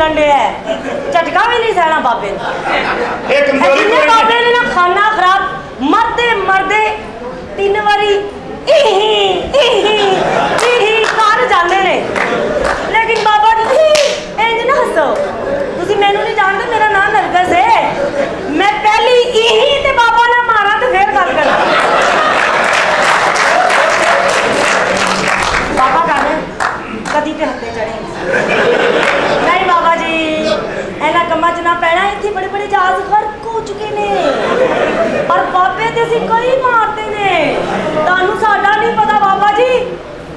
मिलन day है। झटका भी नहीं सहना बाबे ने। बाबे ने ना खाना ਜਹਾਜ਼ ਗਰਕ ਹੋ ਚੁੱਕੇ ਨੇ ਪਰ ਬਾਬੇ ਤੇ ਅਸੀਂ ਕਈ ਮਾਰਦੇ ਨੇ ਤੁਹਾਨੂੰ ਸਾਡਾ ਨਹੀਂ ਪਤਾ ਬਾਬਾ ਜੀ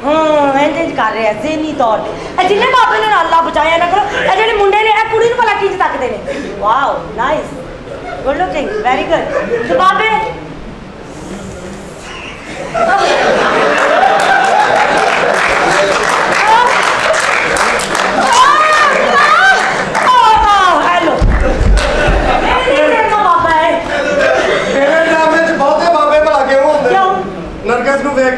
ਹਾਂ ਇੰਜ ਇੰਜ ਕਰ ਰਿਹਾ ਜ਼ੇਨੀ ਤੌਰ ਤੇ ਇਹ ਜਿੰਨੇ ਬਾਬੇ ਨੇ ਅੱਲਾ ਬਚਾਇਆ ਨਾ ਕਰੋ ਇਹ ਜਿਹੜੇ ਮੁੰਡੇ ਨੇ ਇਹ ਕੁੜੀ ਨੂੰ ਭਲਾ ਕੀ ਤੱਕਦੇ ਨੇ wow nice good looking very good ਤੇ ਬਾਬੇ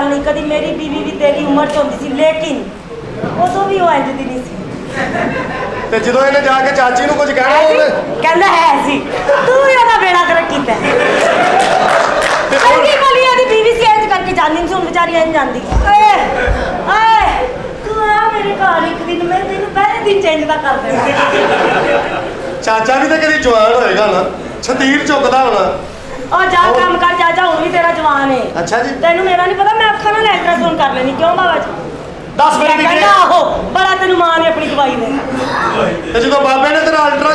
ਗੱਲ ਨਹੀਂ ਕਦੀ ਮੇਰੀ ਬੀਵੀ ਵੀ ਤੇਰੀ ਉਮਰ ਚ ਹੁੰਦੀ ਸੀ ਲੇਕਿਨ ਉਦੋਂ ਵੀ ਉਹ ਇੰਜ ਦੀ ਨਹੀਂ ਸੀ। ਤੇ ਜਦੋਂ ਇਹਨੇ ਜਾ ਕੇ ਚਾਚੀ ਨੂੰ ਕੁਝ ਕਹਿਣਾ ਉਹਨੇ? ਕਹਿੰਦਾ ਹੈ ਸੀ ਤੂੰ ਹੀ ਉਹਦਾ ਬੇੜਾ ਕਰ ਕੀਤਾ। ਤੇ ਹੁਣ? ਚੰਗੀ ਭਲੀ ਉਹਦੀ ਬੀਵੀ ਸੀ ਇੰਜ ਕਰਕੇ ਜਾਂਦੀ ਨਹੀਂ ਸੀ ਹੁਣ ਵਿਚਾਰੀ ਇੰਜ ਜਾਂਦੀ ਏ ਏ ਤੂੰ ਆ ਮੇਰੇ ਘਰ ਇੱਕ ਦਿਨ ਮੈਂ ਤੈਨੂੰ ਪਹਿਲੇ ਦਿਨ ਚੇਂਜ ਦਾ ਕਰ ਦੇਣਾ। ਚਾਚਾ ਵੀ ਤਾਂ ਕਦੀ ਜਵਾਨ ਹੋਏਗਾ ਨਾ ਛਤੀਰ ਚੁੱਕਦਾ ਹੋਣਾ। ਉਹ ਜਾ ਕੰਮ ਕਰ ਚਾਚਾ ਹੁਣ ਵੀ ਤੇਰਾ ਜਵਾਨ ਹੈ ਅੱਛਾ ਜੀ। ਤੈਨੂੰ ਮੇਰਾ ਨਹੀਂ ਪਤਾ ਮੈਂ ਅੱਖਾਂ ਨਾਲ ਅਲਟਰਾਸਾਊਂਡ ਕਰ ਲੈਣੀ ਕਿਉਂ ਬਾਬਾ ਜੀ? 10 ਮਿੰਟ ਦੀ ਕਹਿੰਦਾ ਆਹੋ ਬੜਾ ਤੈਨੂੰ ਮਾਂ ਨੇ ਆਪਣੀ ਦਵਾਈ ਦੇ ਤੇ ਜਦੋਂ ਬਾਬੇ ਨੇ ਤੇਰਾ ਅਲਟਰਾ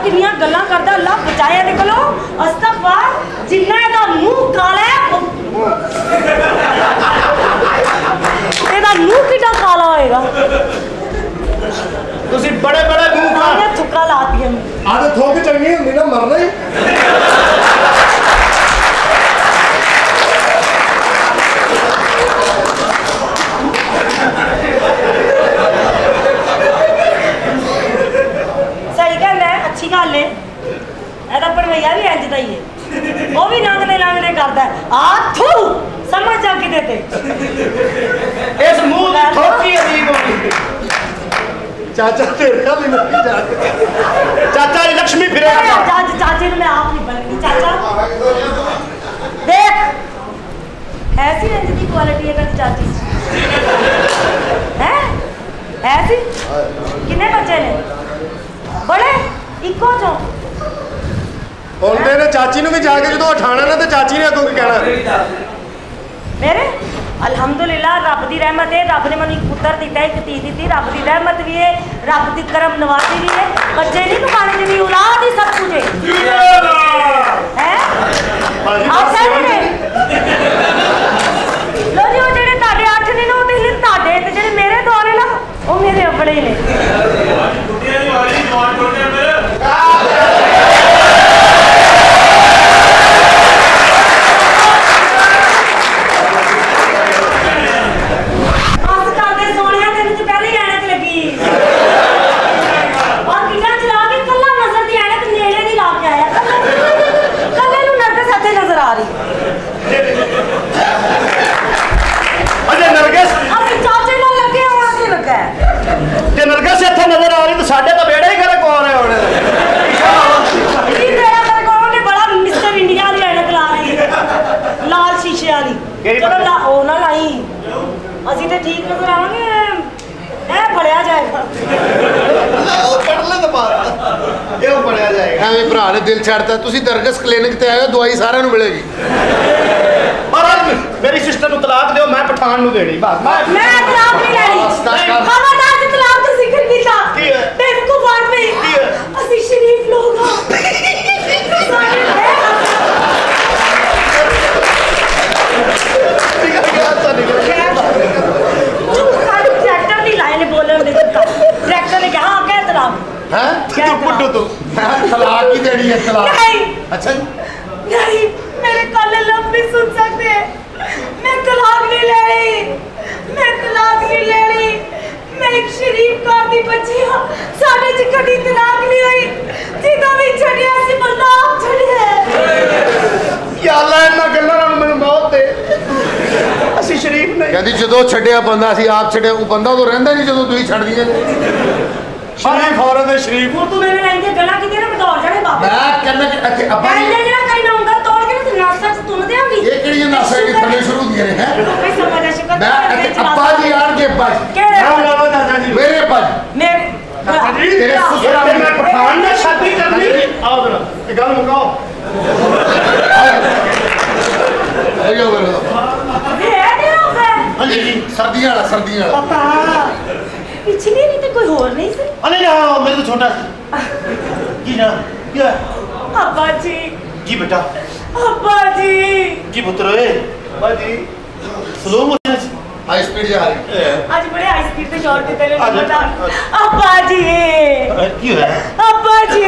ਕਿੰਨੀਆਂ ਗੱਲਾਂ ਕਰਦਾ ਅੱਲਾ ਬਚਾਇਆ ਦੇ ਕੋਲੋਂ ਅਸਤਗਫਾਰ ਜਿੰਨਾ ਇਹਦਾ ਮੂੰਹ ਕਾਲਾ ਹੈ ਉਹ- ਇਹਦਾ ਮੂੰਹ ਕਿੱਡਾ ਕਾਲਾ ਹੋਏਗਾ ਤੁਸੀਂ ਬੜੇ ਬੜੇ ਮੂੰਹ ਖਾ ਆਨੇ ਥੁੱਕਾ ਲਾਤੀ ਹੈ ਆਦੇ ਥੋਕ ਚੰਗੀ ਹੁੰਦੀ ਨਾ ਮਰਨਾ ਹੀ ਲੱਭਣ ਵਈਆ ਵੀ ਇੰਜ ਦਾ ਹੀ ਹੈ ਉਹ ਵੀ ਲੰਗਦੇ ਲੰਗਦੇ ਕਰਦਾ ਆਥੂ ਸਮਝ ਜਾ ਕਿਤੇ ਤੇ ਇਸ ਮੂੰਹ ਦੀ ਠੋਕੀ ਅਜੀਬ ਹੋ ਗਈ ਚਾਚਾ ਤੇਰਾ ਵੀ ਮੱਕੀ ਜਾ ਚਾਚਾ ਜੀ ਲక్ష్ਮੀ ਫਿਰੇ ਚਾਚਾ ਚਾਚੇ ਨੂੰ ਮੈਂ ਆਪ ਨਹੀਂ ਬਲਕਿ ਚਾਚਾ ਦੇਖ ਐਸੀ ਰੰਜ ਦੀ ਕੁਆਲਿਟੀ ਹੈ ਤਾਂ ਚਾਚੀ ਹੈ ਐਸੀ ਕਿੰਨੇ ਬੱਚੇ ਨੇ ਬੜੇ ਇੱਕੋ ਜੋ ਹੁੰਦੇ ਨੇ ਚਾਚੀ ਨੂੰ ਵੀ ਜਾ ਕੇ ਜਦੋਂ ਉਠਾਣਾ ਨਾ ਤੇ ਚਾਚੀ ਨੇ ਅੱਗੋਂ ਕੀ ਕਹਿਣਾ? ਮੇਰੇ ਅਲਹਮਦੁਲਿਲਾ ਰੱਬ ਦੀ ਰਹਿਮਤ ਹੈ ਰੱਬ ਨੇ ਮੈਨੂੰ ਇੱਕ ਪੁੱਤਰ ਦਿੱਤਾ ਇੱਕ ਧੀ ਦਿੱਤੀ ਰੱਬ ਦੀ ਰਹਿਮਤ ਵੀ ਹੈ ਰੱਬ ਦੀ ਕਰਮ ਨਵਾਜ਼ੀ ਵੀ ਹੈ ਬੱਚੇ ਨਹੀਂ ਕਮਾਣੇ ਦੀ ਔਲਾਦ ਹੀ ਸਭ ਕੁਝ ਹੈ? ਹੈ ਲੋ ਜੀ ਉਹ ਜਿਹੜੇ ਤੁਹਾਡੇ 8 ਨੇ ਨਾ ਉਹ ਤੇ ਤੁਹਾਡੇ ਤੇ ਜਿਹੜੇ ਮੇਰੇ ਦੋ ਨਾ ਉਹ ਮੇਰੇ ਆਪਣੇ ਨੇ। ਐਵੇਂ ਭਰਾ ਨੇ ਦਿਲ ਛੱਡਤਾ ਤੁਸੀਂ ਦਰਗਸ ਕਲੀਨਿਕ ਤੇ ਆਏ ਹੋ ਦਵਾਈ ਸਾਰਿਆਂ ਨੂੰ ਮਿਲੇਗੀ ਮਹਾਰਾਜ ਮੇਰੀ ਸਿਸਟਰ ਨੂੰ ਤਲਾਕ ਦਿਓ ਮੈਂ ਪਠਾਨ ਨੂੰ ਦੇਣੀ ਬਸ ਮੈਂ ਮੈਂ ਤਲਾਕ ਨਹੀਂ ਲੈਣੀ ਨਹੀਂ। ਖਬਰਦਾਰ ਜੇ ਤਲਾਕ ਦਾ ਜ਼ਿਕਰ ਕੀਤਾ ਕੀ ਹੈ? ਬੇਵਕੂਫ ਆਦਮੀ ਕੀ ਹੈ? ਅਸੀਂ ਸ਼ਰੀਫ ਲੋਕ ਹਾਂ ਸਾਡੇ ਨਿਕਲ ਗਿਆ ਅੱਛਾ ਨਿਕਲ ਗਿਆ ਚੁੱਪ ਕਰ ਟਰੈਕਟਰ ਦੀ ਲਾਈਨ ਬੋਲਣ ਦੇ ਚੁੱਪ ਕਰ ਟਰੈਕਟਰ ਨੇ ਕਿਹਾ ਹਾਂ ਕਹਿ ਤਲਾਕ ਹੈ? ਤੂੰ ਪੁੱਟੂ ਤੂੰ। ਮੈਂ ਤਲਾਕ ਹੀ ਦੇਣੀ ਹੈ ਤਲਾਕ। ਨਹੀਂ ਅੱਛਾ ਜੀ। ਨਹੀਂ ਮੇਰੇ ਕੰਨ ਲੰਬ ਨਹੀਂ ਸੁਣ ਸਕਦੇ ਮੈਂ ਤਲਾਕ ਨਹੀਂ ਲੈਣੀ ਮੈਂ ਤਲਾਕ ਨਹੀਂ ਲੈਣੀ ਮੈਂ ਇੱਕ ਸ਼ਰੀਫ ਘਰ ਦੀ ਬੱਚੀ ਹਾਂ। ਸਾਡੇ ਚ ਕਦੀ ਤਲਾਕ ਨਹੀਂ ਹੋਈ। ਜਦੋਂ ਵੀ ਛੱਡਿਆ ਸੀ ਬੰਦਾ ਆਪ ਛੱਡਿਆ ਯਾ ਅੱਲਾ ਇਹਨਾਂ ਗੱਲਾਂ ਨਾਲ ਮੈਨੂੰ ਮੌਤ ਦੇ। ਅਸੀਂ ਸ਼ਰੀਫ ਨਹੀਂ। ਕਹਿੰਦੀ ਜਦੋਂ ਛੱਡਿਆ ਬੰਦਾ ਸੀ ਆਪ ਛੱਡਿਆ। ਉਹ ਬੰਦਾ ਉਦੋਂ ਰਹਿੰਦਾ ਨਹੀਂ ਜਦੋਂ ਤੁਸੀਂ ਛੱਡਦੀਆਂ ਨੇ ਸ਼ਰੀਫ ਔਰਤ ਹੈ ਸ਼ਰੀਫ ਹੁਣ ਤੂੰ ਮੇਰੇ ਨਾਲ ਇੰਨੀਆਂ ਗੱਲਾਂ ਕੀਤੀਆਂ ਨਾ ਦੌੜ ਜਾਣੇ ਬਾਬਾ ਮੈਂ ਕਹਿੰਦਾ ਕਿ ਅੱਛੇ ਅੱਬਾ ਜੀ ਕਹਿੰਦੇ ਜਿਹੜਾ ਕਈ ਨਾ ਉਂਗਲ ਤੋੜ ਕੇ ਨਾ ਤੇ ਨਾਸਾ ਤੁੰਨ ਦਿਆਂਗੀ। ਇਹ ਕਿਹੜੀਆਂ ਨਾਸਾਂ ਕਿ ਥੱਲੇ ਸ਼ੁਰੂ ਹੁੰਦੀਆਂ ਨੇ ਹੈ? ਕੋਈ ਸਮਝ ਆ ਸ਼ੁਕਰ ਮੈਂ ਅੱਛੇ ਅੱਬਾ ਜੀ ਆਣਗੇ ਅੱਬਾ ਜੀ ਕਿਹੜੇ ਨਾਮ ਲਾਵਾ ਦਾਦਾ ਜੀ ਮੇਰੇ ਅੱਬਾ ਜੀ ਮੇਰੇ ਤੇਰੇ ਸੁ- ਇਹ ਤੇ ਮੈਂ ਪਠਾਨ ਨਾਲ ਸ਼ਾਦੀ ਕਰਨੀ। ਆਓ ਜਰਾ ਇਹ ਗੱਲ ਮੁਕਾਓ। ਅਈਓ ਬਰੋ ਇਹ ਹੈ ਤੇਰਾ ਹੋਗਾ ਹਾਂਜੀ ਜੀ ਸਰਦੀਆਂ ਵਾਲਾ ਸਰਦੀਆਂ ਵਾਲਾ। ਪਾਪਾ ਪਿਛਲੀ ਨਹੀਂ ਤੇ ਕੋਈ ਹੋਰ ਨਹੀਂ ਸੀ। ਅਨੇ ਨਾ ਮੇਰੇ ਤੋਂ ਛੋਟਾ ਜੀ ਨਾ ਕੀ ਹੋਇਆ? ਅੱਬਾ ਜੀ। ਜੀ ਬੇਟਾ। ਅੱਬਾ ਜੀ। ਜੀ ਪੁੱਤਰ ਓਏ। ਬਾਜੀ ਸਲੋ ਮੋਸ਼ਨ ਚ ਹਾਈ ਸਪੀਡ ਜਾ ਰਹੀ। ਅੱਜ ਬੜੇ ਹਾਈ ਸਪੀਡ ਤੇ ਸ਼ਾਟ ਦਿੱਤੇ ਨੇ ਜਾ, ਆ ਅੱਬਾ ਜੀ। ਕੀ ਹੋਇਆ? ਅੱਬਾ ਜੀ।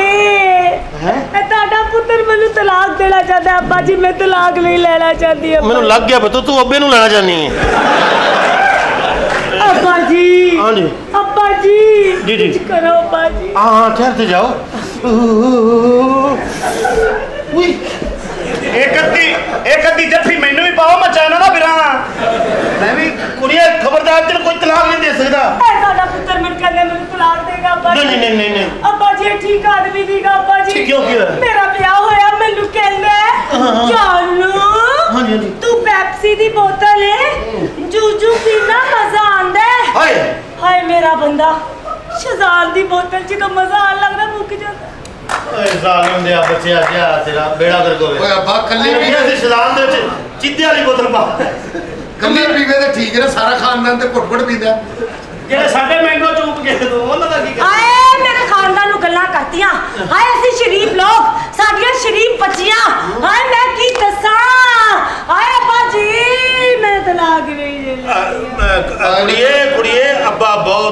ਹੈ? ਤੁਹਾਡਾ ਪੁੱਤਰ ਮੈਨੂੰ ਤਲਾਕ ਦੇਣਾ ਚਾਹੁੰਦਾ ਹੈ। ਅੱਬਾ ਜੀ ਮੈਂ ਤਲਾਕ ਨਹੀਂ ਲੈਣਾ ਚਾਹਦੀ ਅੱਬਾ ਮੈਨੂੰ ਲੱਗ ਗਿਆ ਬਤੋ ਤੂੰ ਅੱਬੇ ਨੂੰ ਲੈਣਾ ਚਾਹਨੀ ਹੈ ਅੱਬਾ ਜੀ। ਹਾਂਜੀ। ਅੱਬਾ ਜੀ ਜੀ, ਜੀ। ਕਰੋ ਅੱਬਾ ਜੀ ਹਾਂ ਠਹਿਰ ਤੇ ਜਾਓ। ਉਈ ਇੱਕ ਅੱਧੀ ਇੱਕ ਅੱਧੀ ਜੱਫੀ ਮੈਨੂੰ ਵੀ ਪਾਓ ਮੈਂ ਚਾਹਨਾ ਨਾ ਫਿਰਾਂ। ਮੈਂ ਵੀ ਕੁੜੀਏ ਖਬਰਦਾਰ ਤੈਨੂੰ ਕੋਈ ਤਲਾਕ ਨਹੀਂ ਦੇ ਸਕਦਾ। ਤੁਹਾਡਾ ਪੁੱਤਰ ਮੈਨੂੰ ਕਹਿੰਦਾ ਮੈਨੂੰ ਤਲਾਕ ਦੇਗਾ ਅੱਬਾ ਨਹੀਂ ਜੀ ਨਹੀਂ ਨਹੀਂ ਨਹੀਂ। ਅੱਬਾ ਜੀ ਠੀਕ ਆਦਮੀ ਦੀਗਾ ਅੱਬਾ ਜੀ ਕਿਉਂ, ਕੀ ਹੋਇਆ? ਮੇਰਾ ਵਿਆਹ ਹੋਇਆ ਮੈਨੂੰ ਕਹਿੰਦਾ ਹਾਂ। ਜਾਨੂ ਹਾਂਜੀ, ਹਾਂਜੀ। ਤੂੰ ਪੈਪਸੀ ਦੀ ਬੋਤਲ ਹੈ ਹਾਏ ਮੇਰਾ ਬੰਦਾ ਸ਼ਜ਼ਾਲ ਦੀ ਬੋਤਲ ਚ ਤਾਂ ਮਜ਼ਾ ਆਣ ਲੱਗਦਾ ਮੁੱਕ ਜਾਂਦਾ ਓਏ ਜ਼ਾਲਮ ਦੇ ਆ ਬੱਚਿਆ ਜਿਆ ਤੇਰਾ ਬੇੜਾ ਕਰ ਓਏ ਕੋਵੇ ਅੱਬਾ ਕੱਲੀ ਇਹ ਪੀਵੇ ਅਸੀਂ ਸ਼ਦਾਨ ਦੇ ਵਿੱਚ ਚਿੱਤੇ ਵਾਲੀ ਬੋਤਲ ਪਾ ਕੱਲੀ ਪੀਵੇ ਤੇ ਠੀਕ ਹੈ ਨਾ ਸਾਰਾ ਖਾਨਦਾਨ ਤੇ ਘੁੱਟ ਘੁੱਟ ਪੀਂਦਾ ਜਿਹੜੇ ਸਾਡੇ ਮੈਂਗੋ ਚੂਪ ਕੇ ਦੋ ਉਹਨਾਂ ਦਾ ਕੀ ਕਰ ਹਾਏ ਮੇਰੇ ਖਾਨਦਾਨ ਨੂੰ ਗੱਲਾਂ ਕਰਤੀਆਂ ਹਾਏ ਅਸੀਂ ਸ਼ਰੀਫ ਲੋਕ ਸਾਡੀਆਂ ਸ਼ਰੀਫ ਬੱਚੀਆਂ ਹਾਏ ਮੈਂ ਕੀ ਦੱਸਾਂ ਹਾਏ ਅੱਬਾ ਜੀ ਮੈਂ ਤਲਾਕ ਨਹੀਂ ਲੈਣੀ ਕੁੜੀਏ ਕੁੜੀਏ ਅੱਬਾ ਬਹੁਤ ਦੂਰ ਏ ਇਸ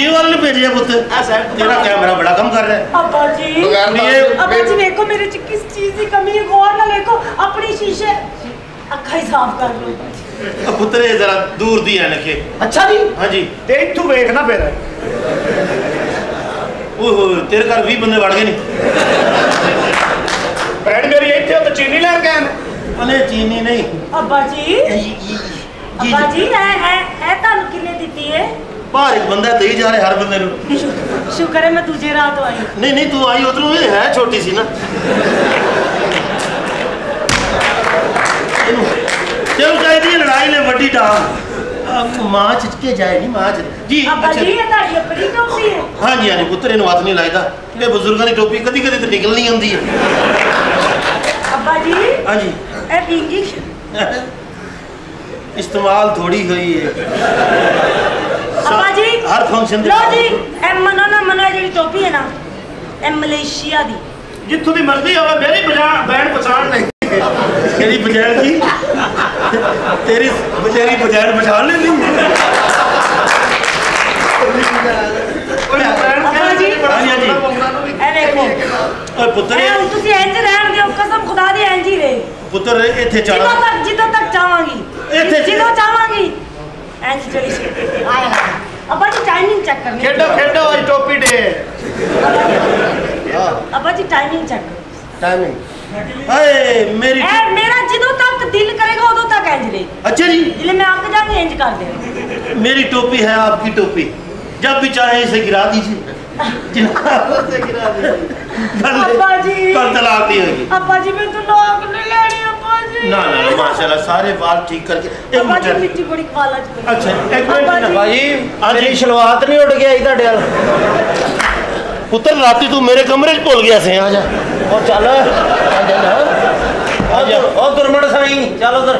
ये वाले ने भेजा पुत्र। तेरा कैमरा बड़ा कम कर रहा है। पापा जी। पापा जी देखो मेरे च किस चीज़ की कमी है? गौर ना देखो अपनी शीशे। अखा ही साफ़ कर लो। पुत्र ये जरा दूर दी है नखे। अच्छा जी? हाँ जी। ते इथू देखना फिर। ओहो तेरे घर 20 बंदे वड़ गए नहीं ब्रेड मेरी इथे तो चीनी लेके आए अने चीनी नहीं। अब्बा जी। अब्बा जी है है है तानु किने दी है? बाहर एक बंदा दे जा रहे हर बंदे को शुक्र है मैं दूजे रात तो आई नहीं नहीं तू आई उधरों ये है छोटी सी ना। चलो कह दी लड़ाई ने बड़ी डाम माँ छिटके जाएगी माँ जी अच्छा। हाँ जी हाँ यानी पुत्र इन हथ नहीं लाएगा। ये बुज़ुर्गों ने टोपी कदी कदी तो निकल नहीं आती है। अब्बा जी हाँ जी। ए पिंगी इस्तेमाल थोड़ी हुई है। पापा जी हर फ़ंक्शन लो जी एम मनो ना मनो जी टोपी है ना एम मलेशिया दी। जित्थों दी मर्ज़ी होवे मेरी पहचान बैंड पहचान नहीं। तेरी बजैन की? तेरी बजेरी बजैन पहचान ले ली पुत्र इतने चाहो। तक जितों तक चाहवांगी जितों चाहवांगी ਪਛਾਣ ਲੈਂਦੀ ਓਏ ਭੈਣ ਅੱਬਾ ਜੀ। ਹਾਂਜੀ, ਹਾਂਜੀ। ਇਹ ਵੇਖੋ ਓਏ ਪੁੱਤਰ ਐ ਹੁਣ ਤੁਸੀਂ ਇੰਜ ਰਹਿਣ ਦਿਓ ਕਸਮ ਖੁਦਾ ਦੀ ਇੰਜ ਹੀ ਰਹੇ ਪੁੱਤਰ ਇੱਥੇ ਚੱਲ ਜਿੱਦੋਂ ਤੱਕ ਜਿੱਦੋਂ ਤੱਕ ਚਾਹਾਂਗੀ ਇੱਥੇ- ਜਿੱਦੋਂ ਚਾਹਾਂਗੀ ਇੰਜ ਚਲੀ ਸੀ ਆਇਆ ਅੱਬਾ ਜੀ ਟਾਈਮਿੰਗ ਚੈੱਕ ਕਰਨੀ ਖੇਡੋ ਖੇਡੋ ਅੱਜ ਟੋਪੀ ਡੇ ਅੱਬਾ ਜੀ ਟਾਈਮਿੰਗ ਚੈੱਕ ਟਾਈਮਿੰਗ ਹਾਏ ਮੇਰੀ ਐ ਮੇਰਾ ਜਿੱਦੋਂ ਤੱਕ ਦਿਲ ਕਰੇਗਾ ਉਦੋਂ ਤੱਕ ਇੰਜ ਰਹੇ अच्छा जी ਜਿਲੇ ਮੈਂ ਅੱਕ ਜਾਗੀ ਇੰਜ ਕਰ ਦੇ मेरी टोपी है आपकी टोपी जब भी चाहे इसे गिरा दीजिए जनाब इसे गिरा दीजिए कल अब्बा जी। कल तलाक नहीं होगी ਅੱਬਾ ਜੀ ਮੈਂ ਤਾਂ ਲੋਕ ਨਹੀਂ ਲੈਣੀ ਅੱਬਾ ਜੀ ना ना माशाल्लाह सारे बाल ठीक करके एक ਅੱਬਾ ਜੀ मिनट ਮਿੱਟੀ ਬੜੀ ਕਾਲਾ ਚ ਪਈ। अच्छा एक अब्बा मिनट जी। ਭਾਜੀ ਹਾਂਜੀ। ਮੇਰੀ ਸ਼ਲਵਾਤ ਨਹੀਂ ਉੱਡ ਗਈ ਤੁਹਾਡੇ ਵੱਲ पुत्र राती तू मेरे कमरे च भूल गया से आ जा ਉਹ ਚੱਲ ਆ ਜਾ ਨਾ आजा। ਉਹ ਗੁਰਮਣ ਸਾਈ ਚੱਲ ਉਧਰ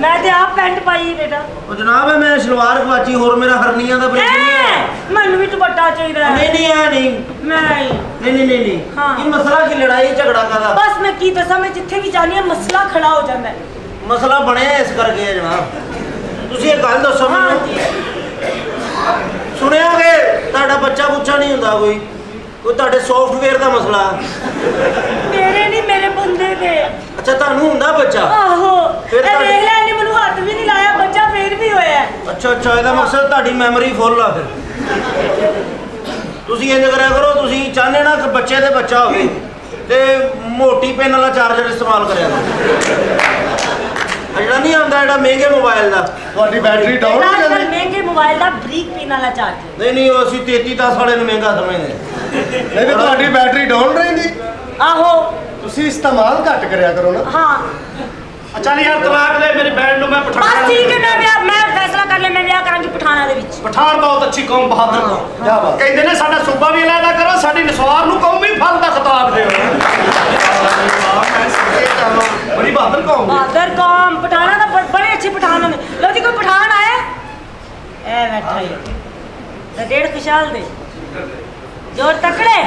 ਮੈਂ ਤੇ ਆਪ ਪੈਂਟ ਪਾਈ ਬੇਟਾ। ਉਹ ਜਨਾਬ ਮੈਂ ਸ਼ਲਵਾਰ ਗਵਾਚੀ ਹੋਰ ਮੇਰਾ ਹਰਨੀਆਂ ਦਾ ਪ੍ਰੇਸ਼ਨ ਨਹੀਂ ਹੈ। ਮੈਨੂੰ ਵੀ ਦੁਪੱਟਾ ਚਾਹੀਦਾ ਨਹੀਂ ਹੈ। ਨਹੀਂ ਆ ਨਹੀਂ। ਮੈਂ ਨਹੀਂ ਨਹੀਂ ਨਹੀਂ ਨਹੀਂ। ਹਾਂ। ਇਹ ਮਸਲਾ ਕੀ ਲੜਾਈ ਝਗੜਾ ਕਾਦਾ ਬਸ ਮੈਂ ਕੀ ਦੱਸਾਂ ਮੈਂ ਜਿੱਥੇ ਵੀ ਜਾਣੀ ਆ ਮਸਲਾ ਖੜਾ ਹੋ ਜਾਂਦਾ ਹੈ। ਮਸਲਾ ਬਣਿਆ ਇਸ ਕਰਕੇ ਹੈ ਜਨਾਬ। ਤੁਸੀਂ ਇਹ ਗੱਲ ਦੱਸੋ ਮੈਨੂੰ। ਸੁਣਿਆ ਕਿ ਤੁਹਾਡਾ ਬੱਚਾ ਬੁੱਚਾ ਨਹੀਂ ਹੁੰਦਾ ਕੋਈ? ਕੋਈ ਤੁਹਾਡੇ ਸੌਫਟਵੇਅਰ ਦਾ ਮਸਲਾ? ਮੇਰੇ ਨਹੀਂ ਮੇਰੇ ਬੰਦੇ ਦੇ। ਅੱਛਾ ਤੁਹਾਨੂੰ ਹੁੰਦਾ ਬੱਚਾ? ਆਹੋ। ਫਿਰ ਇਹ ਵੇਖ ਲੈ ਇਹਨੇ ਮੈਨੂੰ ਹੱਥ ਵੀ ਨਹੀਂ ਲਾਇਆ ਬੱਚਾ ਫੇਰ ਵੀ ਹੋਇਆ ਹੈ। ਅੱਛਾ ਅੱਛਾ ਇਹਦਾ ਮਕਸਦ ਤੁਹਾਡੀ ਮੈਮਰੀ ਫੁੱਲ ਆ ਫਿਰ। ਤੁਸੀਂ ਇੰਜ ਕਰਿਆ ਕਰੋ ਤੁਸੀਂ ਚਾਹੁੰਦੇ ਨਾ ਕਿ ਬੱਚੇ ਦੇ ਬੱਚਾ ਹੋਵੇ ਤੇ ਮੋਟੀ ਪੈਨ ਵਾਲਾ ਚਾਰਜਰ ਇਸਤੇਮਾਲ ਕਰਿਆ ਕਰੋ। ਜਿਹੜਾ ਨਹੀਂ ਆਉਂਦਾ ਜਿਹੜਾ ਮਹਿੰਗੇ ਮੋਬਾਈਲ ਦਾ। ਤੁਹਾਡੀ ਬੈਟਰੀ ਡਾਊਨ ਹੋ ਜਾਂਦੀ। ਮਹਿੰਗੇ ਮੋਬਾਈਲ ਦਾ ਬਰੀਕ ਪਿਨ ਵਾਲਾ ਚਾਰਜਰ ਨਹੀਂ ਨਹੀਂ ਉਹ ਅਸੀਂ 33 10 ਵਾਲੇ ਨੂੰ ਮਹਿੰਗਾ ਸਮਝਦੇ ਨਹੀਂ ਤੇ ਤੁਹਾਡੀ ਬੈਟਰੀ ਡਾਊਨ ਰਹਿੰਦੀ। ਆਹੋ। ਤੁਸੀਂ ਇਸਤੇਮਾਲ ਘੱਟ ਕਰਿਆ ਕਰੋ ਨਾ। ਹਾਂ। ਚੱਲ ਯਾਰ ਤਲਾਕ ਦੇ ਮੇਰੀ ਬੈਂਡ ਨੂੰ ਮੈਂ ਪਠਾਨ ਬਸ ਠੀਕ ਹੈ ਮੈਂ ਵਿਆਹ ਮੈਂ ਫੈਸਲਾ ਕਰ ਲਿਆ ਮੈਂ ਵਿਆਹ ਕਰਾਂਗੀ ਪਠਾਨਾ ਦੇ ਵਿੱਚ। ਪਠਾਨ ਬਹੁਤ ਅੱਛੀ ਕੌਮ ਬਹਾਦਰ ਕੌਮ। ਕਿਆ ਬਾਤ। ਕਹਿੰਦੇ ਨੇ ਸਾਡਾ ਸੂਬਾ ਵੀ ਅਲੱਗਾ ਕਰੋ ਸਾਡੀ ਨਸਵਾਰ ਨੂੰ ਕੌਮੀ ਫਲ ਦਾ ਖਿਤਾਬ ਦਿਓ। ਬੜੀ ਬਹਾਦਰ ਕੌਮ। ਬਹਾਦਰ ਕੌਮ ਪਠਾਨਾ ਦਾ ਬੜੇ ਅੱਛੇ ਪਠਾਨ ਨੇ। ਲੋ ਜੀ ਕੋਈ ਪਠਾਨ ਆਇਆ? ਐ ਬੈਠਾ ਹੀ ਤੇ ਡੇਢ ਖੁਸ਼ਹਾਲ ਦੇ। ਜੋਰ ਤਕੜੇ?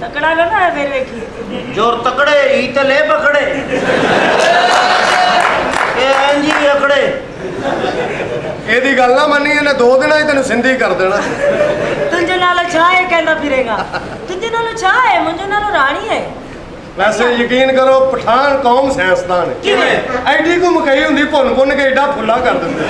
ਤਕੜਾ ਲੋ ਨਾ ਫਿਰ ਵੇਖੀ। ਜੋਰ ਤਕੜੇ ਹੀ ਤੇ ਲੈ ਪਕੜੇ। ਇਹ ਇੰਜੀ ਅਕੜੇ ਇਹਦੀ ਗੱਲ ਨਾ ਮੰਨੀ ਇਹਨੇ ਦੋ ਦਿਨਾਂ 'ਚ ਤੈਨੂੰ ਸਿੰਧੀ ਕਰ ਦੇਣਾ। ਤੁੰਜੇ ਨਾਲ ਛਾਏ ਕਹਿੰਦਾ ਫਿਰੇਗਾ। ਤੁੰਜੇ ਨਾਲ ਛਾਏ ਮੁੰਜੇ ਨਾਲ ਰਾਣੀ ਹੈ ਵੈਸੇ ਯਕੀਨ ਕਰੋ ਪਠਾਨ ਕੌਮ ਸਾਇੰਸਦਾਨ ਹੈ। ਕਿਵੇਂ? ਐਡੀ ਕੋ ਮਕਈ ਹੁੰਦੀ ਭੁੰਨ ਭੁੰਨ ਕੇ ਏਡਾ ਫੁੱਲਾ ਕਰ ਦਿੰਦੇ।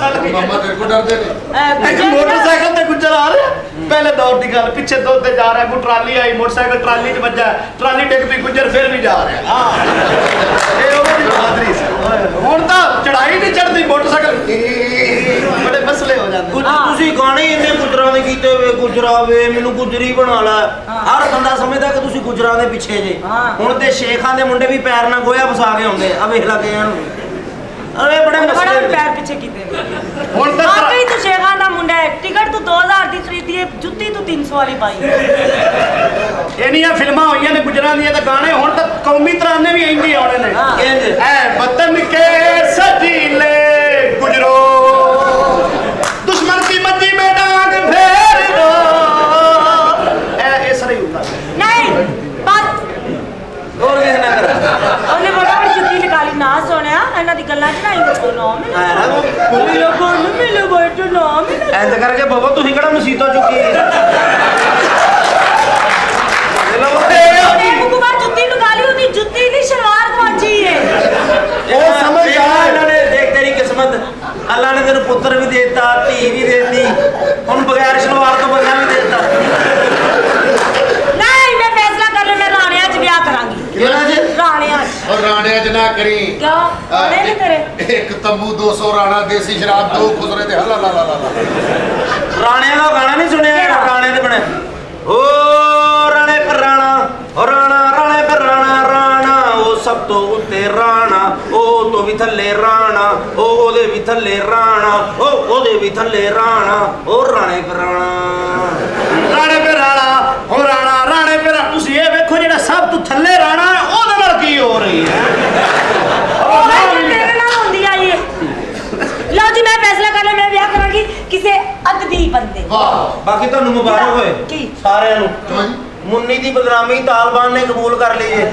ਖਾਣੇ ਗੂੜੇ ਫਿਲਮਾਂ ਚੱਲ ਮਾਮਾ ਗਈਆਂ ਤੇਰੇ ਕੋ ਡਰਦੇ ਨੇ। ਅਹ, ਇੱਕ ਗੁੱਜਰ ਨਾ- ਮੋਟਰਸਾਈਕਲ ਤੇ ਗੁੱਜਰ ਆ ਰਿਹਾ। ਪਹਿਲੇ ਦੌਰ ਦੀ ਗੱਲ ਪਿੱਛੇ ਦੋ ਤੇ ਜਾ ਰਿਹਾ ਕੋ ਟਰਾਲੀ ਆਈ ਮੋਟਰਸਾਈਕਲ ਟਰਾਲੀ 'ਚ ਵੱਜਾ ਟਰਾਲੀ ਡਿੱਗ ਪਈ ਗੁੱਜਰ ਫਿਰ ਵੀ ਜਾ ਰਿਹਾ। ਹਾਂ। ਇਹ ਉਹਨਾਂ ਦੀ ਬਹਾਦਰੀ ਸੀ। ਓਏ, ਹੁਣ ਤਾਂ ਚੜਾਈ ਨਹੀਂ ਚੜਦੀ ਮੋਟਰਸਾਈਕਲ। ਬੜੇ ਮਸਲੇ ਹੋ ਜਾਂਦੇ। ਕੁਝ ਹਾਂ। ਤੁਸੀਂ ਗਾਣੇ ਹੀ ਇੰਨੇ ਗੁਜਰਾਂ ਦੇ ਕੀਤੇ ਹੋਏ ਗੁਜਰਾ ਵੇ ਮੈਨੂੰ ਗੁਜਰੀ ਬਣਾ ਲੈ। ਹਰ ਬੰਦਾ ਸਮਝਦਾ ਕਿ ਤੁਸੀਂ ਗੁਜਰਾਂ ਦੇ ਪਿੱਛੇ ਜੇ। ਹੁਣ ਤੇ ਸ਼ੇਖਾਂ ਦੇ ਮੁੰਡੇ ਵੀ ਪੈਰ ਨਾਲ ਗੋਇਆ ਫਸਾ ਕੇ ਆਉਂਦੇ ਆ। ਵੇਖ ਲੱਗੇ ਜਾਣ ਅਰੇ ਬੜੇ ਨੇ। ਪੈਰ ਪਿੱਛੇ ਕੀਤੇ ਹੁਣ ਤਾਂ ਵਾਕਈ ਤੂੰ ਸ਼ੇਖਾਂ ਦਾ ਮੁੰਡਾ ਹੈ ਟਿਕਟ ਤੂੰ 2000 ਦੀ ਖਰੀਦੀ ਹੈ ਜੁੱਤੀ ਤੂੰ 300 ਵਾਲੀ ਪਾਈ ਇੰਨੀਆਂ ਫਿਲਮਾਂ ਹੋਈਆਂ ਨੇ ਗੁਜਰਾਂ ਦੀਆਂ ਤਾਂ ਗਾਣੇ ਹੁਣ ਤਾਂ ਕੌਮੀ ਐਂਦ ਕਰਕੇ ਬਾਬਾ ਤੁਸੀਂ ਕਿਹੜਾ ਮਸੀਤਾ ਚੁੱਕੀ ਅੱਲਾ ਨੇ ਤੈਨੂੰ ਪੁੱਤਰ ਵੀ ਦੇਤਾ ਧੀ ਵੀ ਦੇਤੀ ਹੁਣ ਬਗੈਰ ਸ਼ਲਵਾਰ ਤੋਂ ਬੰਦਾ ਵੀ ਦੇਤਾ। ਰਾਣਿਆਂ 'ਚ ਨਾ ਕਰੀ। ਕਿਉਂ? ਰਾਣੇ ਨਹੀਂ ਤੇਰੇ ਇੱਕ- ਤੰਬੂ 200 ਰਾਣਾ ਦੇਸੀ ਸ਼ਰਾਬ ਦੋ ਖੁਸਰੇ ਤੇ। ਹਲਾ ਲਾ ਲਾ ਲਾ ਰਾਣਿਆਂ ਦਾ ਗਾਣਾ ਨਹੀਂ ਸੁਣਿਆ? ਗਾਣੇ ਤੇ ਬਣੇ। ਓ ਰਾਣੇ ਪਰ ਰਾਣਾ ਓ ਰਾਣਾ ਉੱਤੇ ਰਾਣਾ ਉਹ ਤੋਂ ਵੀ ਥੱਲੇ ਰਾਣਾ ਉਹ ਉਹਦੇ ਵੀ ਥੱਲੇ ਰਾਣਾ ਉਹ ਉਹਦੇ ਵੀ ਥੱਲੇ ਰਾਣਾ ਉਹ ਰਾਣੇ ਕਰਾਣਾ ਰਾਣੇ। ਪੇ ਰਾਣਾ ਹੋ ਰਾਣਾ ਰਾਣੇ ਪੇ ਰਾ- ਤੁਸੀਂ ਇਹ ਵੇਖੋ ਜਿਹੜਾ ਸਭ ਤੋਂ ਥੱਲੇ ਰਾਣਾ ਹੈ ਉਹਦੇ ਨਾਲ ਕੀ ਹੋ ਰਹੀ ਹੈ ਉਹ ਹੈ ਜੀ ਮੇਰੇ ਨਾਲ ਹੁੰਦੀ ਆ ਇਹ ਲਓ ਜੀ ਮੈਂ ਫੈਸਲਾ ਕਰ ਲਿਆ ਮੈਂ ਵਿਆਹ ਕਰਾਂਗੀ ਕਿਸੇ ਅਦਬੀ ਬੰਦੇ ਵਾਹ ਬਾਕੀ ਤੁਹਾਨੂੰ ਮੁਬਾਰਕ ਹੋਏ ਕੀ? ਸਾਰਿਆਂ ਨੂੰ ਮੁੰਨੀ ਦੀ ਬਦਨਾਮੀ ਤਾਲਬਾਨ ਨੇ ਕਬੂਲ ਕਰ ਲਈ ਹੈ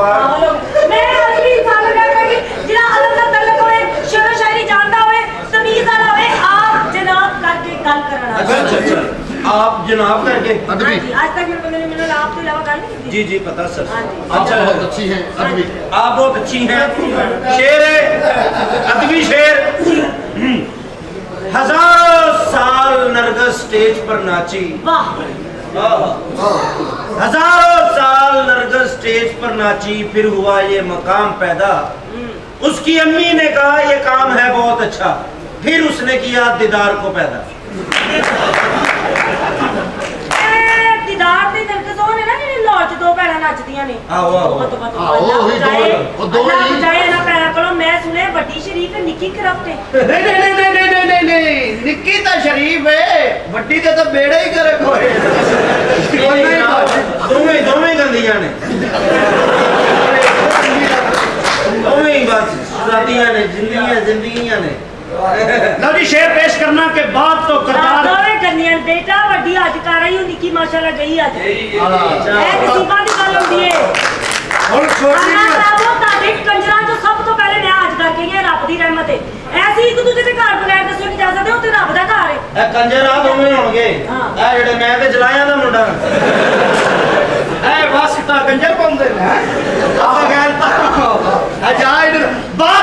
ਆਹੋ ਲੋਕ- ਮੈਂ ਅਦਬੀ ਇਨਸਾਨ ਨਾਲ ਵਿਆਹ ਕਰਾਂਗੀ ਜਿਹੜਾ ਅਦਬ ਦਾ ਤਲਕ ਹੋਏ ਸ਼ੇਰੋ ਸ਼ਾਇਰੀ ਜਾਣਦਾ ਹੋਏ ਤਮੀਜ਼ ਵਾਲਾ ਹੋਏ ਆਪ ਜਨਾਬ ਕਰਕੇ ਗੱਲ ਕਰਨਾ ਅੱਛਾ ਅੱਛਾ आप जनाब करके। आज तक जी जी पता सर। अच्छा बहुत अच्छी हैं अदबी। आप बहुत अच्छी हैं। शेर है अदबी शेर। हम्म। हज़ारों साल नरगस स्टेज पर नाची। हज़ारों साल नरगस स्टेज पर नाची फिर हुआ ये मकाम पैदा। उसकी अम्मी ने कहा ये काम है बहुत अच्छा। फिर उसने किया दीदार को पैदा। ਇਹ ਦੀਦਾਰ ਦੇ ਨਰਕਸ ਉਹ ਨੇ ਨਾ ਜਿਹੜੇ ਚ ਦੋ ਭੈਣਾਂ ਨੱਚਦੀਆਂ ਨੇ। ਆਹੋ, ਆਹੋ। ਉਹ ਤੋਂ ਬਾਅਦ ਆਹੋ, ਉਹੀ ਦੋ- ਉਹ ਦੋ ਹੀ। ਬਚਾਏ ਇਹਨਾਂ ਭੈਣਾਂ ਕੋਲੋਂ। ਮੈਂ ਸੁਣਿਆ ਵੱਡੀ ਸ਼ਰੀਫ ਹੈ ਨਿੱਕੀ ਕਰਪਟ ਹੈ ਨਹੀਂ ਨਹੀਂ ਨਹੀਂ ਨਹੀਂ ਨਹੀਂ ਨਹੀਂ ਨਹੀਂ ਨਿੱਕੀ ਤਾਂ ਸ਼ਰੀਫ ਹੈ ਵੱਡੀ ਤੇ ਤਾਂ ਬੇੜਾ ਹੀ ਕਰੇ ਕੋਈ ਦੋਵੇਂ ਦੋਵੇਂ ਗੰਦੀਆਂ ਨੇ। ਦੋਵੇਂ ਹੀ ਬਸ। ਸ਼ਰਾਦੀਆਂ ਨੇ ਜ਼ਿੰਦਗੀਆਂ ਜ਼ਿੰਦਗੀਆਂ ਨੇ। ਲਓ ਜੀ ਸ਼ੇਰ ਪੇਸ਼ ਕਰਨਾ ਕੇ ਬਾਤ ਤੋਂ ਕਰਤਾਰ ਦੋਵੇਂ ਕੰਨੀਆਂ ਬੇਟਾ ਵੱਡੀ ਅੱਜ ਕਰ ਰਹੀ ਹੋ ਨਿੱਕੀ ਮਾਸ਼ਾਅੱਲਾ ਗਈ ਅੱਜ ਇਹ ਨਸੀਬਾਂ ਦੀ ਗੱਲ ਹੁੰਦੀ ਹੈ ਹੁਣ ਛੋਟੀ ਸਾਹਿਬੋ ਤੁਹਾਡੇ ਕੰਜਰਾ ਤੋਂ ਸਭ ਤੋਂ ਪਹਿਲੇ ਮੈਂ ਅੱਜ ਕਰਕੇ ਇਹ ਰੱਬ ਦੀ ਰਹਿਮਤ ਹੈ ਐਸੀ ਇੱਕ ਦੂਜੇ ਦੇ ਘਰ ਬਗੈਰ ਦੱਸੋ ਨਹੀਂ ਜਾ ਸਕਦੇ ਉਹ ਤੇ ਰੱਬ ਦਾ ਘਰ ਹੈ ਇਹ ਕੰਜਰ ਆ ਦੋਵੇਂ ਹੋਣਗੇ ਇਹ ਜਿਹੜੇ ਮੈਂ ਤੇ ਜਲਾਇਆ ਦਾ ਮੁੰਡਾ ਇਹ ਵਾਸਤਾ ਕੰਜਰ ਪਾਉਂਦੇ ਨੇ ਆ ਬਗੈਰ ਤਾਂ ਆ ਜਾ ਇਧਰ ਬਾਤ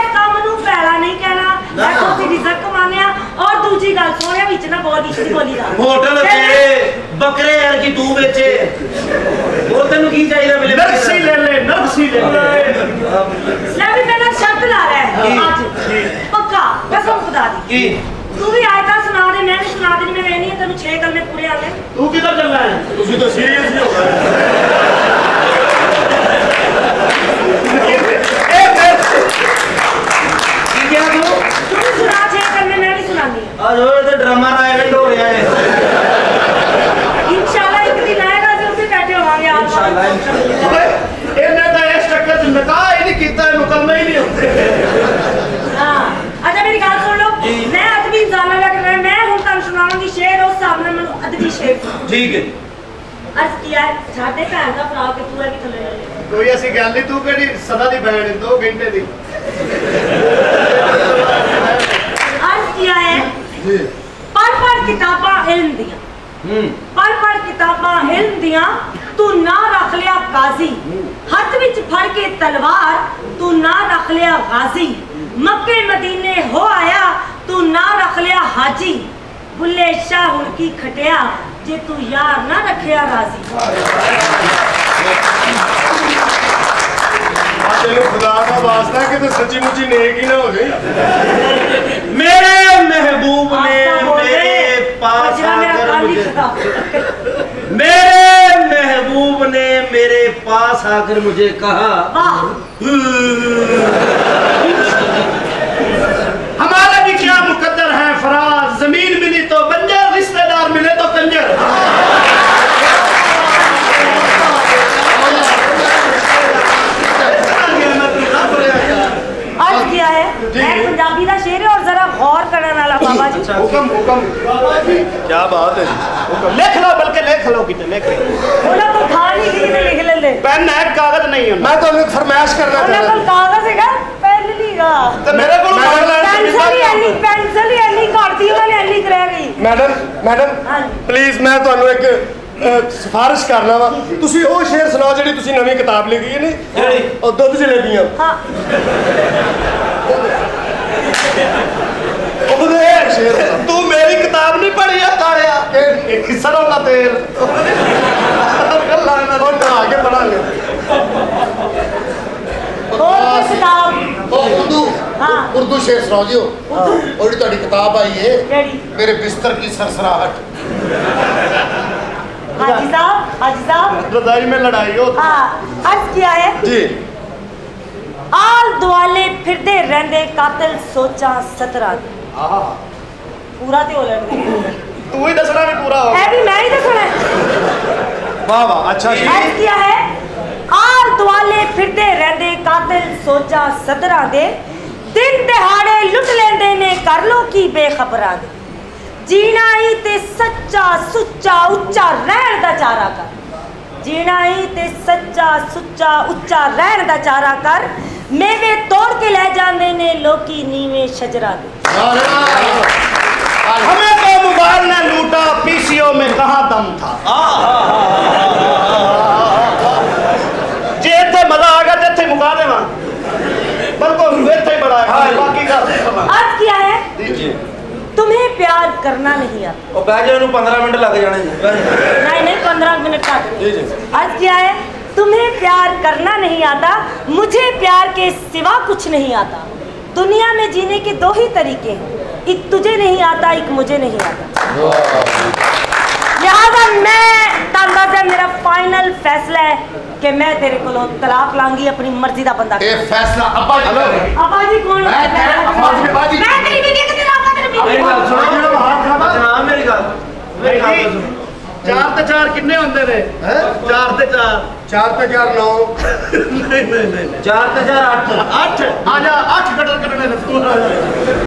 ਕਹਿਣਾ ਇੱਥੋਂ ਅਸੀਂ ਰਿਜ਼ਕ ਕਮਾਉਂਦੇ ਆ ਔਰ ਦੂਜੀ ਗੱਲ ਸੋਹਣਿਆ ਵਿੱਚ ਨਾ ਬਹੁਤ ਇੱਜ਼ਤ ਬੋਲੀ ਦਾ ਹੋਟਲ ਤੇ ਬੱਕਰੇ ਯਾਰ ਕੀ ਤੂੰ ਵੇਚੇ ਹੋਰ ਤੈਨੂੰ ਕੀ ਚਾਹੀਦਾ ਮਿਲੇ नरगसी ले ले नरगसी ले ले ਲੈ ਵੀ ਮੇਰਾ ਸ਼ਰਤ ਲਾ ਰਿਹਾ ਹੈ ਕੀ? ਅੱਜ ਪੱਕਾ ਕਸਮ ਖੁਦਾ ਦੀ ਕੀ ਤੂੰ ਵੀ ਆਇਤਾ ਸੁਣਾ ਦੇ ਮੈਂ ਵੀ ਸੁਣਾ ਦੇਣੀ ਮੈਂ ਵੇਖਣੀ ਹੈ ਤੈਨੂੰ 6 ਕਲਮੇ ਪੂਰੇ ਆਣੇ तू किधर चल रहा है ਤੁਸੀਂ ਤਾਂ ਸੀਰੀਅਸ ਹੀ ਹੋ ਗਏ ਕੀ ਕਿਹਾ ਤੂੰ ਤੂੰ ਵੀ ਸੁਣਾ 6 ਕਲਮੇ ਮੈਂ ਵੀ ਸੁਣਾਉਂਦੀ ਹਾਂ ਅੱਜ ਹੋਏ ਤੇ ਡਰਾਮਾ ਰਾਇਵੈਂਟ ਹੋ ਰਿਹਾ ਹੈ ਇਨਸ਼ਾਅੱਲਾ ਇੱਕ ਦਿਨ ਆਏਗਾ ਅਸੀਂ ਉੱਥੇ ਬੈਠੇ ਹੋਵਾਂਗੇ ਆਪ ਇਨਸ਼ਾਅੱਲਾ, ਇਨਸ਼ਾਅੱਲਾ। ਇਹਨੇ ਤਾਂ ਇਸ ਚੱਕਰ ਚ ਨਿਕਾਹ ਹੀ ਨਹੀਂ ਕੀਤਾ ਇਹਨੂੰ ਕਰਨਾ ਹੀ ਨਹੀਂ ਹੁੰਦੇ ਹਾਂ ਅੱਛਾ ਮੇਰੀ ਗੱਲ ਸੁਣ ਲਓ ਜੀ। ਮੈਂ ਅਦਬੀ ਇਨਸਾਨ ਨਾਲ ਗੱਲ ਕਰ ਮੈਂ ਹੁਣ ਤੁਹਾਨੂੰ ਸੁਣਾਵਾਂਗੀ ਸ਼ੇਰ ਉਸ ਸਾਹਮਣੇ ਮੈਨੂੰ ਅਦਬੀ ਸ਼ੇਰ ਸੁਣਾਓ। ਠੀਕ ਹੈ ਅਰਜ਼ ਕੀਆ ਹੈ ਸਾਡੇ ਭੈਣ ਦਾ ਭਰਾ ਕਿ ਤੂੰ ਹੈ ਕਿ ਥੱਲੇ ਲੈ ਲੈ ਕੋਈ ਐਸੀ ਗੱਲ ਨਹੀਂ ਤੂੰ ਕਿਹੜੀ ਸਦਾ ਦੀ ਬੈਣ ਹੈ 2 ਘੰਟੇ ਦੀ दिया है। पढ़ पढ़ किताबा इल्म दिया। हम्म। पढ़ पढ़ किताबा इल्म दिया तू ना रख लिया गाजी। हम्म। हथ विच फड़ के तलवार तू ना रख लिया गाजी। मक्के मदीने हो आया तू ना रख लिया हाजी। बुल्ले शाह हुड़की खटिया जे तू यार ना रखिया राज़ी चलो खुदा का वास्ता कि तो सच्ची मुची नेक ही ना हो गई मेरे महबूब ने मेरे पास आकर मुझे मेरे महबूब ने मेरे पास आकर मुझे कहा हम्म। हमारा ਸਾਹਿਬ ਹੁਕਮ ਹੁਕਮ ਕੀ ਬਾਤ ਹੈ ਲਿਖ ਲਓ ਬਲਕਿ ਲਿਖ ਲਓ ਕਿਤੇ ਲਿਖ ਉਹਨਾਂ ਕੋਲ ਥਾਂ ਨਹੀਂ ਗਈ ਤੇ ਲਿਖ ਲੈਂਦੇ। ਪੈਨ ਹੈ ਕਾਗਜ਼ ਨਹੀਂ ਹੁੰਦਾ। ਮੈਂ ਤੁਹਾਨੂੰ ਇੱਕ ਫਰਮਾਇਸ਼ ਕਰਨਾ ਚਾਹੁੰਦਾ। ਉਹਨਾਂ ਕੋਲ ਕਾਗਜ਼ ਹੈਗਾ ਪੈਨ ਨਹੀਂਗਾ ਤੇ ਮੇਰੇ ਕੋਲ ਪੈਨਸਲ ਹੀ ਐਨੀ ਪੈਨਸਲ ਹੀ ਐਨੀ ਘੜਦੀ ਉਹਨਾਂ ਨੇ ਐਨੀ ਕਰਿਆ ਗਈ ਮੈਡਮ ਮੈਡਮ ਪਲੀਜ਼ ਮੈਂ ਤੁਹਾਨੂੰ ਇੱਕ ਸਿਫਾਰਿਸ਼ ਕਰਨਾ ਵਾ। ਤੁਸੀਂ ਉਹ ਸ਼ੇਰ ਸੁਣਾਓ ਜਿਹੜੀ ਤੁਸੀਂ ਨਵੀਂ ਕਿਤਾਬ ਲਿਖੀ ਹੈ ਨੇ? ਜਿਹੜੀ? ਉਹ ਦੁੱਧ ਜਲੇਬੀਆਂ ਹਾਂ। तू मेरी किताब नहीं पढ़ी है तारिया सरों का तेल आगे पढ़ा ले उर्दू शेर सुनाओ जी और थोड़ी किताब आई है मेरे बिस्तर की सरसराहट हाजी साहब हाजी साहब लड़ाई में लड़ाई हो हाँ अर्ज़ किया है जी आल दुआले फिरदे रहंदे कातिल सोचा सतरा पूरा तो ते होलैंड तू ही दसना भी पूरा हो है मैं ही दसना वाह वाह अच्छा जी। अर्ज़ किया है? आल दुआले फिरदे रहंदे कातिल सोचा सदरा दे। दिन दिहाड़े लुट लेंदे ने कर लो की बेखबरा दे। जीना ही ते सच्चा सुच्चा उच्चा रहन दा चारा कर। जीना ही ते सच्चा सुच्चा उच्चा रहन दा चारा कर। मेवे तोड़ के ले जाने ने लोकी नीवे शजरा दे। हमें तो मुबार ने लूटा पीसीओ में कहा दम था। जे इतने मज़ा आ गया इतने मुका देवा बल्कि इतने बड़ा है बाकी का आज क्या है? तुम्हें प्यार करना नहीं आता। और बैठ जाने 15 मिनट लग जाने। नहीं नहीं 15 मिनट का आज क्या है? तुम्हें प्यार करना नहीं आता मुझे प्यार के सिवा कुछ नहीं आता। दुनिया में जीने के दो ही तरीके हैं एक तुझे नहीं आता एक मुझे नहीं आता। लिहाजा मैं तांदाज है मेरा फाइनल फैसला है कि मैं तेरे को तलाक लांगी अपनी मर्ज़ी का बंदा फैसला अब्बा जी अब्बा जी कौन मैं तेरी के तलाक का तेरे सुनो। हाथ खा मेरी बात। मेरी बात सुनो। 4 ਤੇ 4 ਕਿੰਨੇ ਹੁੰਦੇ ਨੇ? ਹੈ? 4 ਤੇ 4 4 ਤੇ 4 9 ਨਹੀਂ ਨਹੀਂ ਨਹੀਂ 4 ਤੇ 4 8 8 ਆ ਜਾ 8 ਕਟਰ ਕੱਟਣੇ ਨੇ ਤੂੰ।